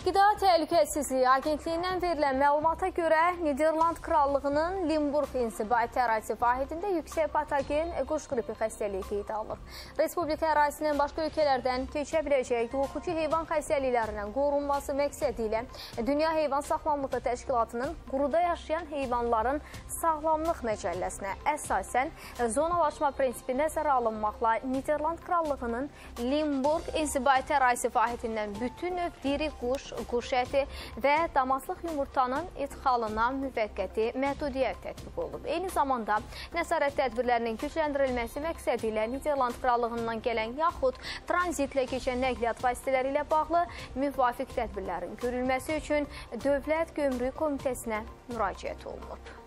Qida Təhlükəsizliyi Agentliyindən verilən məlumata görə Niderland Krallığının Limburg İnsibati ərazisi vahidində yüksək patogen quş qripi xəstəliyi qeydə alınıb. Respublika ərazisinin başqa ölkələrdən keçə biləcək yoluxucu heyvan xəstəliklərindən qorunması məqsədi ilə Dünya Heyvan Sağlamlığı Təşkilatının quruda yaşayan heyvanların sağlamlıq məcəlləsinə əsasən zonalaşma prinsipi nəzərə alınmaqla Niderland Krallığının Limburg İnsibati ərazisi vahidindən bütün növ diri quş quş əti və damaslıq yumurtanın idxalına müvəqqəti məhdudiyyət tətbiq olunub. Eyni zamanda nəzarət tədbirlərinin gücləndirilməsi məqsədi ilə Niderland Krallığından gələn yaxud tranzitlə keçən nəqliyyat vasitələri ilə bağlı müvafiq tədbirlərin görülməsi üçün Dövlət Gömrük Komitəsinə müraciət olunub.